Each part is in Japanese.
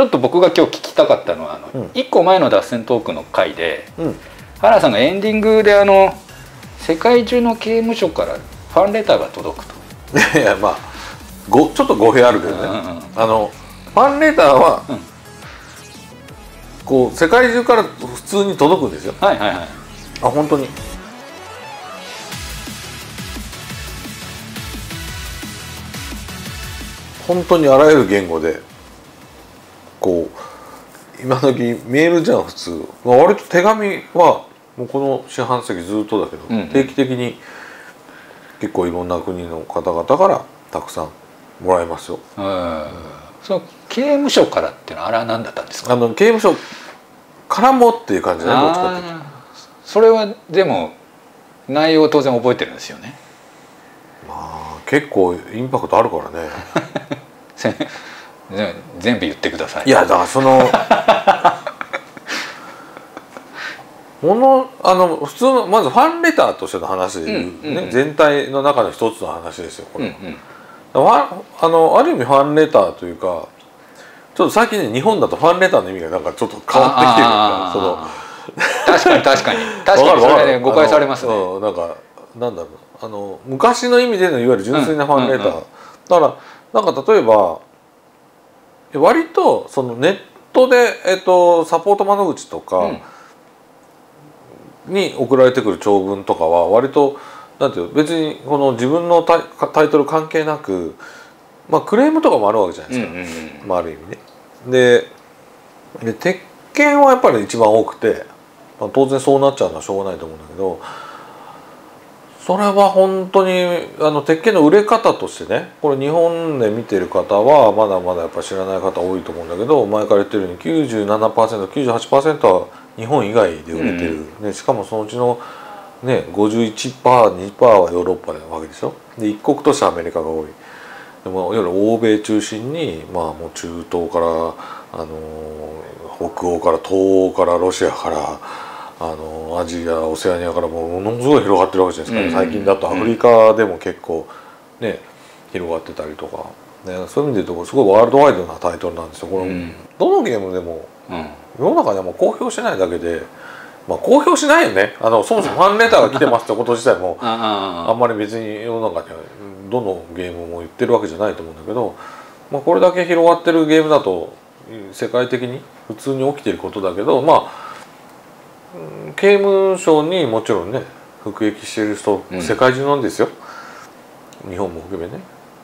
ちょっと僕が今日聞きたかったのはあの、うん。1個前の脱線トークの回でうん。原さんがエンディングであの世界中の刑務所からファンレターが届くと。いやまあごちょっと語弊あるけどね、うんうんうん。あのファンレターは、うん。こう世界中から普通に届くんですよ。はいはいはい。あ本当に。本当にあらゆる言語でこう今時メールじゃん普通、まあ、割と手紙はもうこの四半世紀ずっとだけど、うん定期的に結構いろんな国の方々からたくさんもらえますよ。うんその刑務所からっていうのはあれは何だったんですか？あの刑務所からもっていう感じだねどっちかっていうと。あーそれはでも内容を当然覚えてるんですよね。まあ結構インパクトあるからね。せ 全全部言ってください。いやだからその ものあの普通のまずファンレターとしての話ねうんうんうん。全体の中の一つの話ですよこれ、うんうん。あのある意味ファンレターというかちょっと最近ね日本だとファンレターの意味がなんかちょっと変わってきてるからその。確かに確かに。確かに それはね誤解されますね。なんかなんだろう。なあの昔の意味でのいわゆる純粋なファンレター、うんうんうん。だからなんか例えば割とそのネットで、えっと、サポート窓口とかに送られてくる長文とかは割となんていうの別にこの自分のタイトル関係なく、まあ、クレームとかもあるわけじゃないですか。まあ、ある意味ね。でで鉄拳はやっぱり一番多くて、まあ、当然そうなっちゃうのはしょうがないと思うんだけどそれは本当にあの鉄拳の売れ方としてねこれ日本で見てる方はまだまだやっぱ知らない方多いと思うんだけど前から言ってるように 97%98% は日本以外で売れてる、ね、しかもそのうちの、ね、51%2% はヨーロッパなわけでしょ。で一国としてアメリカが多い。でもいわゆる欧米中心に、まあ、もう中東から、あのー北欧から東欧からロシアから、あのーアジアオセアニアからものすごい広がってるわけじゃないですか、うん。最近だとアフリカでも結構ね広がってたりとか、ね、そういう意味で言うとすごいワールドワイドなタイトルなんですよ。これ、うん。どのゲームでもうん。世の中でも公表しないだけで、まあ、公表しないよね。あのそもそもファンレターが来てますってこと自体も ああんまり別に世の中ではどのゲームも言ってるわけじゃないと思うんだけど、まあ、これだけ広がってるゲームだと世界的に普通に起きてることだけどまあうん刑務所にもちろんね服役してる人、うん。世界中なんですよ。日本も含めね。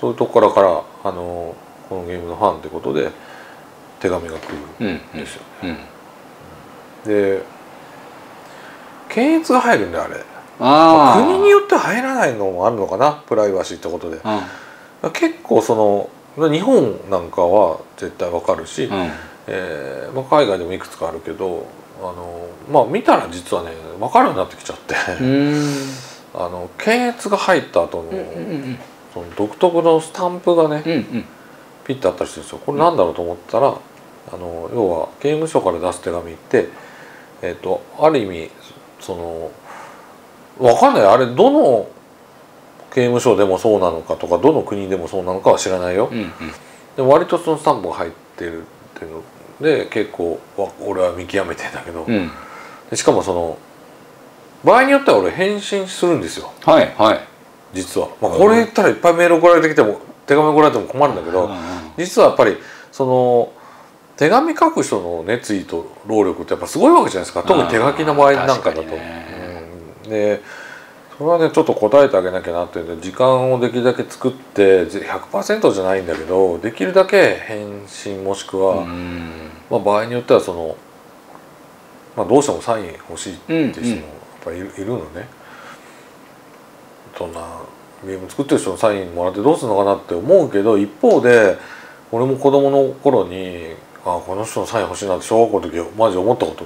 そういうところからあのこのゲームのファンってことで手紙が来うんるん。ですよ。うん。で検閲が入るんだよあれ。ああ国によっては入らないのもあるのかなプライバシーってことで。うん。結構その日本なんかは絶対わかるし、うん。えーまあ、海外でもいくつかあるけどあのまあ見たら実はね分かるようになってきちゃって、うん。あの検閲が入った後の,、うんうんその独特のスタンプがね、うんうん。ピッてあったりするんですよ。これなんだろうと思ったら、あの要は刑務所から出す手紙って、えっとある意味そのわかんない。あれどの刑務所でもそうなのかとかどの国でもそうなのかは知らないよ、うんうん。でも割とそのスタンプが入ってるっていうので結構わ俺は見極めてんだけど、うん。でしかもその場合によっては俺返信するんですよ。はいはい。実は、まあ、これ言ったらいっぱいメール送られてきても手紙送られても困るんだけど、うんうん実はやっぱりその手紙書く人の熱意と労力ってやっぱすごいわけじゃないですか。特に手書きの場合なんかだと。ね。うん。でそれはねちょっと答えてあげなきゃなっていうんで時間をできるだけ作ってぜ100%じゃないんだけどできるだけ返信もしくは、うん。まあ、場合によってはその、まあ、どうしてもサイン欲しいっていう人もやっぱりいる,、いるのね。そんなゲーム作ってる人のサインもらってどうするのかなって思うけど一方で俺も子供の頃にあこの人のサイン欲しいなって小学校の時マジ思ったこ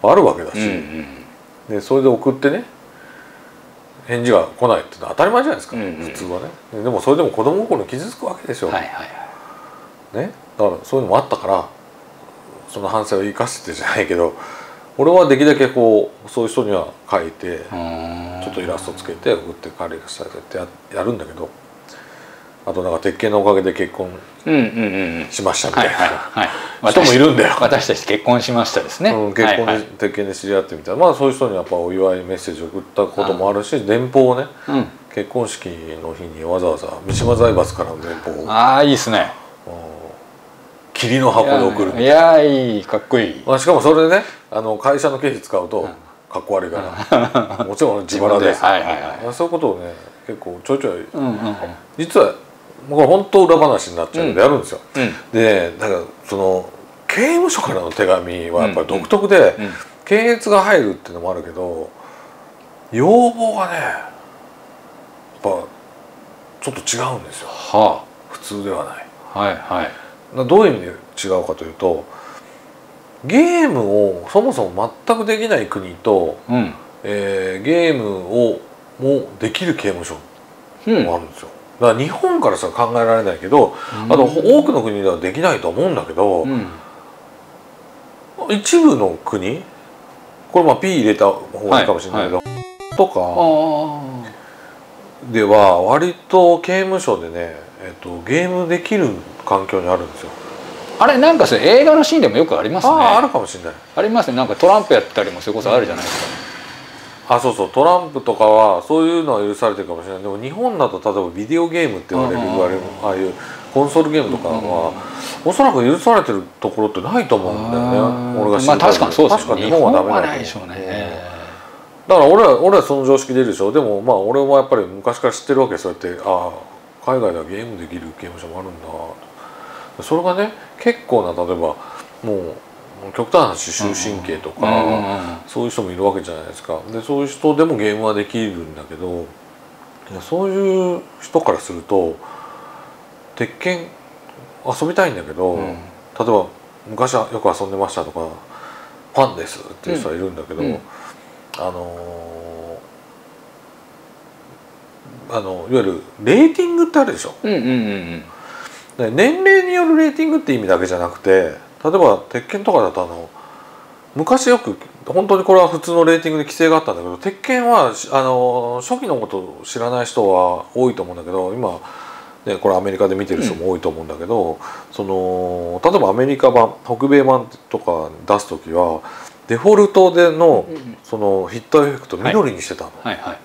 とあるわけだし、うんうん。でそれで送ってね返事が来ないって当たり前じゃないですか、うんうん。普通はね。でもそれでも子供心に傷つくわけでしょ、はいはいはい。ね、だからそういうのもあったからその反省を生かしてじゃないけど俺はできるだけこうそういう人には書いてうん。ちょっとイラストつけて送って彼がしたいってややるんだけどあとなんか鉄拳のおかげで結婚しましたみたはいなはい。人もいるんだよ。私たち結婚しましたですね、うん、結婚で、鉄拳で知り合ってみたいな。まあそういう人にやっぱお祝いメッセージを送ったこともあるし電報をねうん、結婚式の日にわざわざ三島財閥からの電報を。ああいいですね。霧の箱で送るいやいやいいかっこいい。まあ、しかもそれでねあの会社の経費使うとかっこ悪いから、もちろん自腹です。はいはいはそういうことをね結構ちょいちょい。うんうんうん。実はこれ本当裏話になっちゃうんでやるんですよ、うん。でだからその刑務所からの手紙はやっぱり独特で、うん。検閲が入るっていうのもあるけど要望がねやっぱちょっと違うんですよ。は普通ではない。あはいはい。などういう意味で違うかというとゲームをそもそも全くできない国と、うん。えーゲームをもできる刑務所うん。もあるんですよだから日本からしたら考えられないけど、あと多くの国ではできないと思うんだけど、うん。一部の国これまあ P 入れた方がいいかもしれないけど、とかあでは割と刑務所でね、えっと、ゲームできる環境にあるんですよ。ああれなんかそれ映画のシーンでもよくありますね。あるかもしれない。ありますね。なんかトランプやったりもそれこそあるじゃないですか、あそうそうトランプとかはそういうのは許されてるかもしれない。でも日本だと例えばビデオゲームって言われるうんうんうん。言われるああいうコンソールゲームとかは、おそらく許されてるところってないと思うんだよね。俺が知まある限り確かにそうですよ確か日本はダメだでしょうね、だから俺は俺はその常識でいるでしょ。でもまあ俺もやっぱり昔から知ってるわけそうやってああ海外ではゲームできる刑務所もあるんだそれがね結構な例えばもう極端な話終身刑とか、うんうんうん。そういう人もいるわけじゃないですか。でそういう人でもゲームはできるんだけどそういう人からすると鉄拳遊びたいんだけど、うん。例えば昔はよく遊んでましたとかファンですっていう人はいるんだけど、うん。あのーあのいわゆるレーティングってあるでしょ？う年齢によるレーティングって意味だけじゃなくて例えば鉄拳とかだとあの昔よく本当にこれは普通のレーティングで規制があったんだけど鉄拳はしあの初期のことを知らない人は多いと思うんだけど今、ね、これアメリカで見てる人も多いと思うんだけど、その例えばアメリカ版北米版とか出す時はデフォルトでのうんそのヒットエフェクト緑にしてたの。はい。はい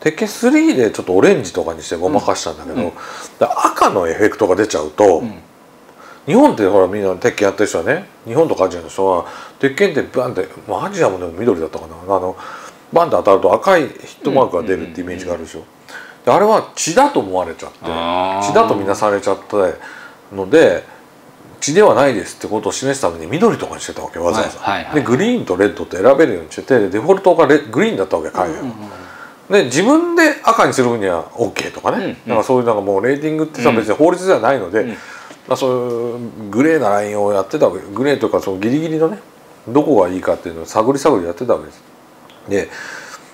鉄拳3でちょっとオレンジとかにしてごまかしたんだけど、うんうん。で赤のエフェクトが出ちゃうと、うん日本ってほらみんな鉄拳やってる人はね日本とかアジアの人は鉄拳ってバンって、まあ、アジアもでも緑だったかな。あのバンって当たると赤いヒットマークが出るってイメージがあるでしょ、であれは血だと思われちゃって血だとみなされちゃったので血ではないですってことを示すために緑とかにしてたわけわざわざ、はいはいはい。でグリーンとレッドって選べるようにしててデフォルトがレグリーンだったわけ海外は。で自分で赤にする分には OK とかね、うんうん。なんかそういうなんかもうレーティングってさうん。別に法律ではないので、うんまあ、そういうグレーなラインをやってたわけグレーというかそのギリギリのねどこがいいかっていうのを探り探りやってたわけです。で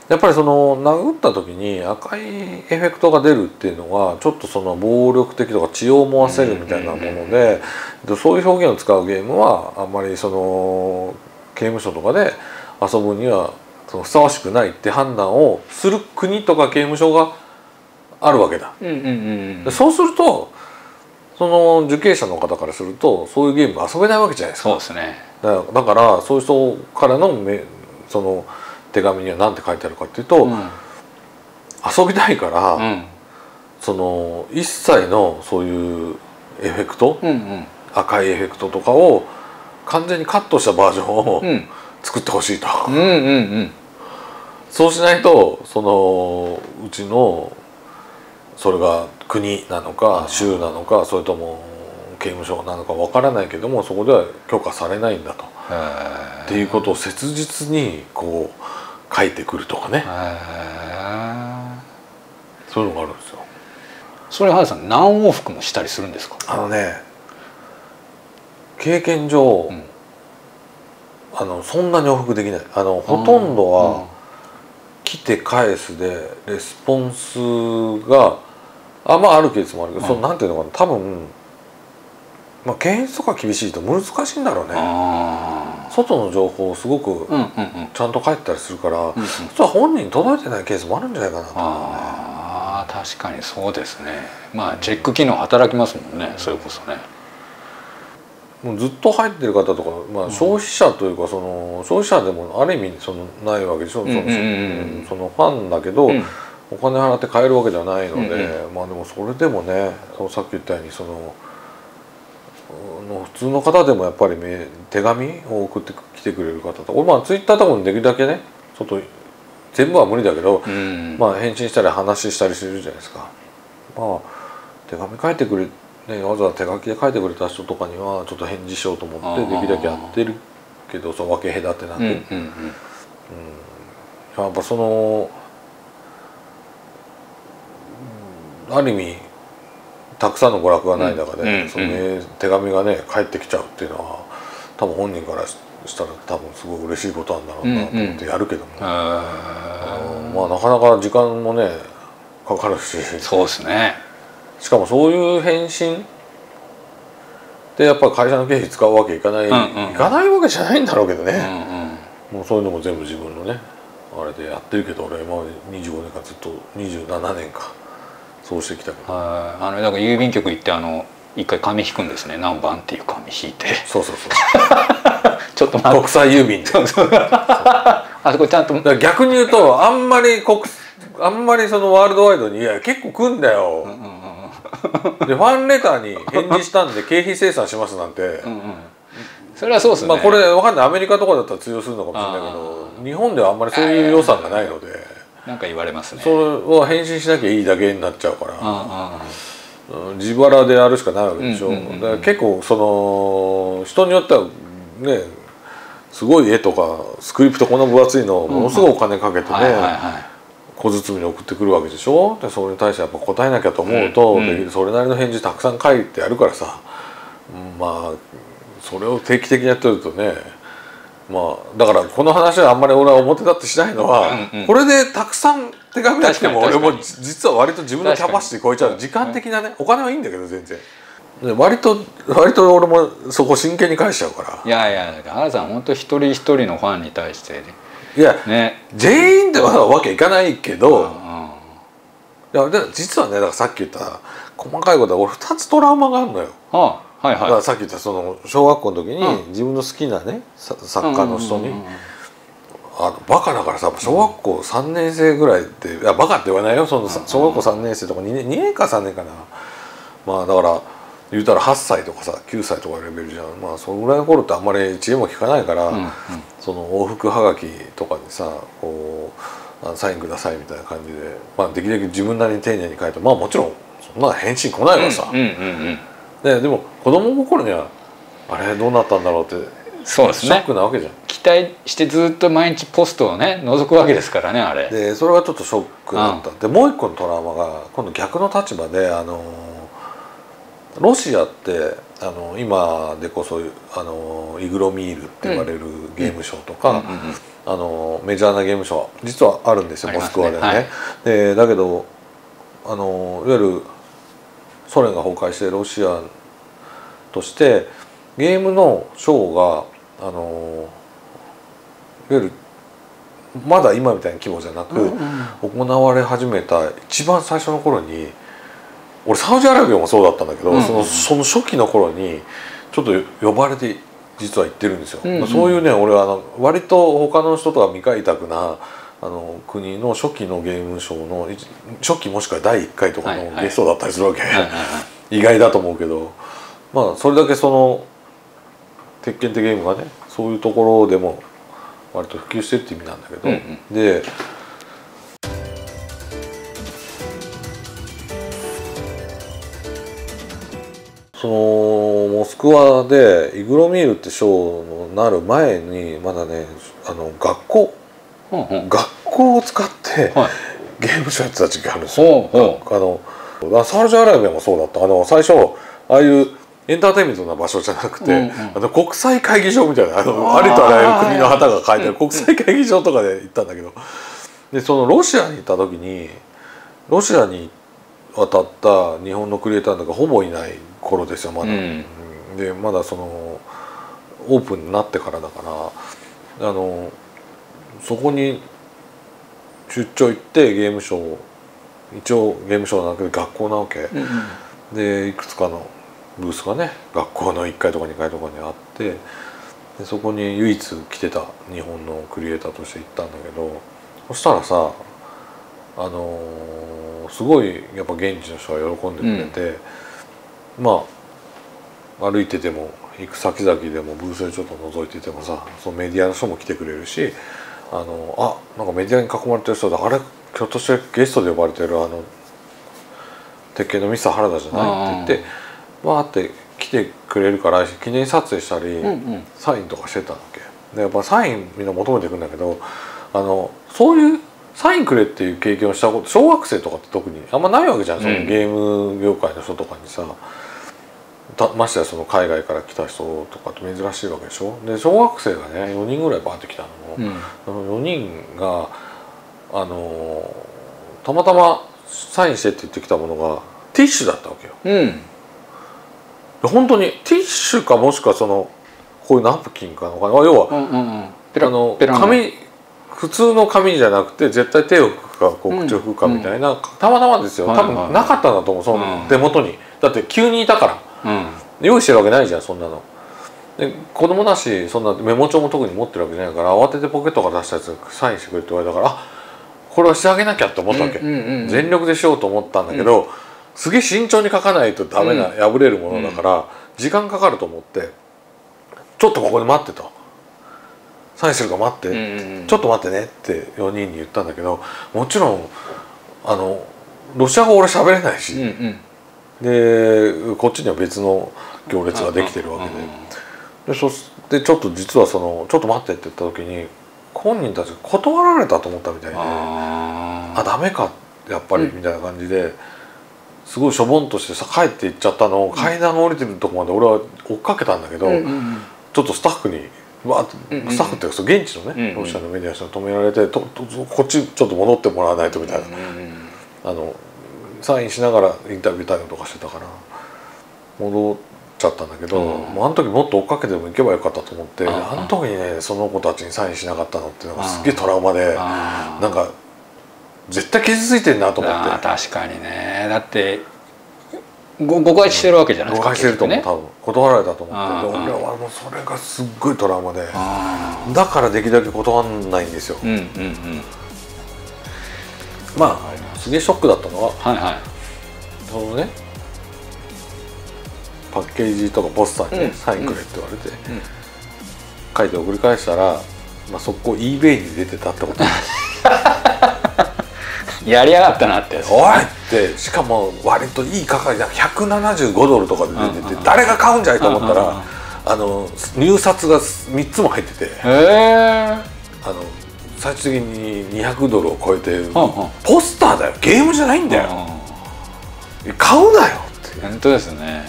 やっぱりその殴った時に赤いエフェクトが出るっていうのはちょっとその暴力的とか血を思わせるみたいなものででそういう表現を使うゲームはあんまりその刑務所とかで遊ぶにはそのふさわしくないって判断をする国とか刑務所があるわけだ。そうするとその受刑者の方からするとそういうゲームが遊べないわけじゃないですか。そうですね。だからそういう人からのめその手紙には何て書いてあるかっていうと、うん。遊びたいから、うん。その一切のそういうエフェクト、うんうん。赤いエフェクトとかを完全にカットしたバージョンをうん。作ってほしいと、うんうんうん。そうしないとそのうちのそれが国なのか州なのかそれとも刑務所なのかわからないけどもそこでは許可されないんだと。へっていうことを切実にこう書いてくるとかね。えそういうのがあるんですよ。それはさん何往復もしたりするんですか？あのね経験上、うん。あのそんなに往復できない。あのほとんどは来て返すでレスポンスがあまああるケースもあるけど、うん。そのなんていうのかな多分まあ検閲とか厳しいと難しいんだろうね。あ外の情報をすごくちゃんと返ったりするから、うんうん。実は本人に届いてないケースもあるんじゃないかなと思うね。あー確かにそうですね。まあチェック機能働きますもんね、それこそね。もうずっと入ってる方とか、まあ、消費者というかその消費者でもある意味そのないわけでしょ、うんそのファンだけど、うんお金払って買えるわけではないので、うんまあでもそれでもねさっき言ったようにそのの普通の方でもやっぱりめ手紙を送ってきてくれる方と俺まあツイッターとかにできるだけねちょっと全部は無理だけど、うん。まあ返信したり話したりするじゃないですか。まあ手紙書いてくれねわざわざ手書きで書いてくれた人とかにはちょっと返事しようと思ってできるだけやってるけどその分け隔てなく、うんうん。うん。やっぱそのうんある意味たくさんの娯楽がない中で、そのね手紙がね返ってきちゃうっていうのは多分本人からししたら多分すごい嬉しいことなんだろうなと思ってやるけども、あまあなかなか時間もねかかるし。ーそうですね。しかもそういう返信でやっぱり会社の経費使うわけいかない、うんうん。いかないわけじゃないんだろうけどうんうね、ん。もうそういうのも全部自分のねあれでやってるけど俺今まで25年間ずっと27年かそうしてきたはい。あのだから郵便局行ってあの一回紙引くんですね。何番っていう紙引いて。そうそうそう。ちょっと待っ国際郵便で。て あそこちゃんと。逆に言うとあんまり国あんまりそのワールドワイドに「いや結構来んだよ」でファンレターに返事したんで 経費精算しますなんて、うんうん。それはそうですね。まあこれわかんない。アメリカとかだったら通用するのかもしれないけど日本ではあんまりそういう予算がないのでなんか言われますね。それは返信しなきゃいいだけになっちゃうから。うん自腹でやるしかないわけでしょ、うんうんだから結構その人によってはねすごい絵とかスクリプトこの分厚いのをものすごいお金かけてね、はいはいはい小包に送ってくるわけでしょ。でそれに対してやっぱ答えなきゃと思うと、うんうん。それなりの返事たくさん書いてやるからさ、うんまあそれを定期的にやってるとねまあだからこの話はあんまり俺は表立ってしないのは、うんうん。これでたくさん手紙が来ても俺も実は割と自分のキャパシティ超えちゃう。時間的なねお金はいいんだけど全然。で割と割と俺もそこ真剣に返しちゃうから。いやいやだから原さん本当一人一人のファンに対していやね。全員ではわけいかないけど、うんうんいや実はねだからさっき言った細かいことは俺2つトラウマがあるのよ。あはいはさっき言ったその小学校の時にうん。自分の好きなね作家の人にうんうんうんうん。あのバカだからさ小学校3年生ぐらいっていやバカって言わないよ。その小学校3年生とか2年 ,2 年か3年かな。まあだから言うたら8歳とかさ9歳とかレベルじゃん。まあそのぐらいの頃ってあんまり知恵も聞かないから、うんうん。その往復はがきとかにさこうあサインくださいみたいな感じで、まあ、できるだけ自分なりに丁寧に書いてまあもちろんそんな返信来ないわさ、うんうんうんででも子供心にはあれどうなったんだろうってそうですショッねクなわけじゃん。期待してずっと毎日ポストをね覗くわけですからねあれ。でそれがちょっとショックだった、でもう一個のトラウマが今度逆の立場であのロシアってあの今でこそあのイグロミールって言われるゲームショーとか、うんうんうん。あのメジャーなゲームショー実はあるんですよね。スクワでね。はい。でだけどあのいわゆるソ連が崩壊してロシアとしてゲームのショーがあのいわゆるまだ今みたいな規模じゃなく、行われ始めた一番最初の頃に俺サウジアラビアもそうだったんだけど、そのその初期の頃にちょっと呼ばれて実は行ってるんですよ。そういうね俺はあの割と他の人とは未開拓なあの国の初期のゲームショーの一初期もしくは第1回とかのゲストだったりするわけ、はいはいはい。意外だと思うけど。まあそれだけその鉄拳ってゲームがねそういうところでも割と普及してるって意味なんだけど、うんうん。でそのモスクワでイグロミールってショーのなる前にまだねあの学校学校を使ってはい。ゲームショーやってた時期あるんですよ。あのあサウジアラビアもそうだった。あの最初ああいうエンターテインメントな場所じゃなくて、うんうん。あの国際会議場みたいなあのありとあらゆる国の旗が書いてあるうん国際会議場とかで行ったんだけど。でそのロシアに行った時にロシアに渡った日本のクリエイターなんかほぼいない頃ですよまだ。うん。うん。でまだそのオープンになってからだからあのそこに出張行ってゲームショー一応ゲームショーなんだけど学校なわけ、うんうん。でいくつかのブースがね学校の1階とか2階とかにあってでそこに唯一来てた日本のクリエイターとして行ったんだけどそしたらさあのーすごいやっぱ現地の人が喜んでくれて、まあ歩いてても行く先々でもブースでちょっと覗いててもさそのメディアの人も来てくれるしあのあなんかメディアに囲まれてる人であれひょっとしてゲストで呼ばれてるあの鉄拳のミスター原田じゃない？って言ってわーって来てくれるから記念撮影したり、うんうん。サインとかしてたわけ。でやっぱサインみんな求めてくんだけどあのそういうサインくれっていう経験をしたこと小学生とかって特にあんまないわけじゃん、そのうん。ゲーム業界の人とかにさたましてやその海外から来た人とかって珍しいわけでしょ？で小学生がね4人ぐらいバーって来たの、うん。その4人があのたまたまサインしてって言ってきたものがティッシュだったわけよ。うん。で本当にティッシュかもしくはそのこういうナプキンかのかな？要はうんうんうん。あの紙普通の紙じゃなくて絶対手を拭くかこう口を拭くかみたいな、たまたまですよ。多はいはい。分なかったんだと思うそのうん。手元に、だって急にいたから。うん用意してるわけないじゃんそんなの。で子供だしそんなメモ帳も特に持ってるわけじゃないから慌ててポケットから出したやつにサインしてくれって言われたからあこれはしてあげなきゃって思ったわけ、うんうんうん全力でしようと思ったんだけど、すげえ慎重に書かないとダメな、破れるものだから、時間かかると思ってちょっとここで待ってと。サインするから待って、うんうんうんちょっと待ってねって4人に言ったんだけどもちろんあのロシア語俺喋れないし、うんうんでこっちには別の行列ができてるわけで。でそしてちょっと実はその「ちょっと待って」って言った時に本人たちが断られたと思ったみたいで「ああダメかやっぱり」みたいな感じですごいしょぼんとしてさ帰って行っちゃったのを階段降りてるとこまで俺は追っかけたんだけど、ちょっとスタッフにわスタッフっていうか現地のね、ロシアのメディアの人に止められてととこっちちょっと戻ってもらわないとみたいな、あのサインしながらインタビュー対応とかしてたから戻っちゃったんだけど、うん。もうあの時もっと追っかけても行けばよかったと思って、うん。あの時にねその子たちにサインしなかったのっていうのがすっげえトラウマで、なんか絶対傷ついてんなと思って。確かにね。だってご誤解してるわけじゃないですか誤解してると思う、結局多分。断られたと思って。俺はもうそれがすっごいトラウマであだからできるだけ断らないんですよ、ーうんうんうん。まあすげえショックだったの。ははい。はいそのね。パッケージとかポスターにね、うん。サインくれって言われて、うん。書いて送り返したら、まあ、速攻 eBay に出てたってこと。やりやがったなって。おいって。しかも割といい価格で175ドルとかで出てて、誰が買うんじゃいと思ったら、あの入札が3つも入ってて。へえあの最終的に200ドルを超えて、ポスターだよ。ゲームじゃないんだよ、買うなよって。本当ですね。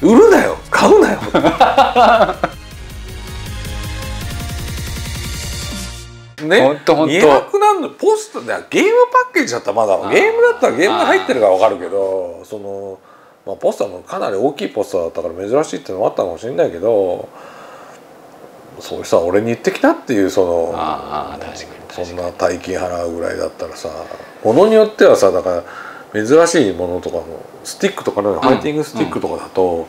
売るなよ。買うなよ。ね？ほんとほんと。200なんのポストでゲームパッケージだったらまだ。ゲームだったらゲームが入ってるから分かるけどその、まあ、ポスターもかなり大きいポスターだったから珍しいっていうのもあったかもしれないけどそういうさ俺に言ってきなっていうそのああ確かにそんな大金払うぐらいだったらさものによってはさだから珍しいものとかもスティックとかのファイティングスティックとかだと、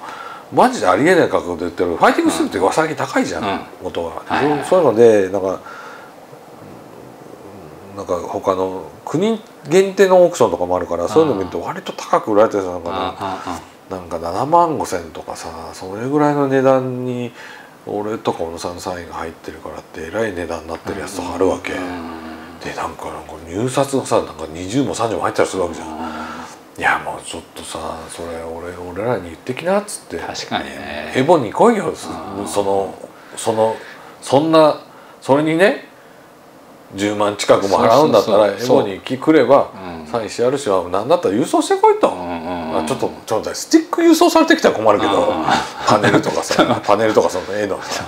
マジでありえない価格で売ってる。ファイティングスティックって最近高いじゃん、うん。元が、はいはいはい。そういうのでなんかなんか他の国限定のオークションとかもあるからそういうの見ると割と高く売られてるなんかねあなんか7万5千とかさそれぐらいの値段に俺とか小野さんのサインが入ってるからってえらい値段になってるやつとかあるわけ、あでなんかなんか入札がさなんか20も30も入ったりするわけじゃん。いやもうちょっとさそれ俺俺らに言ってきなっつって。確かにね。エボに来いよそそのそのそんなそれにね10万近くも払うんだったらエボに来ればうんサインしてやるしは何だったら郵送してこいと。うんうんちょっとちょっとスティック郵送されてきたら困るけどうんパネルとかさパネルとかその絵のさ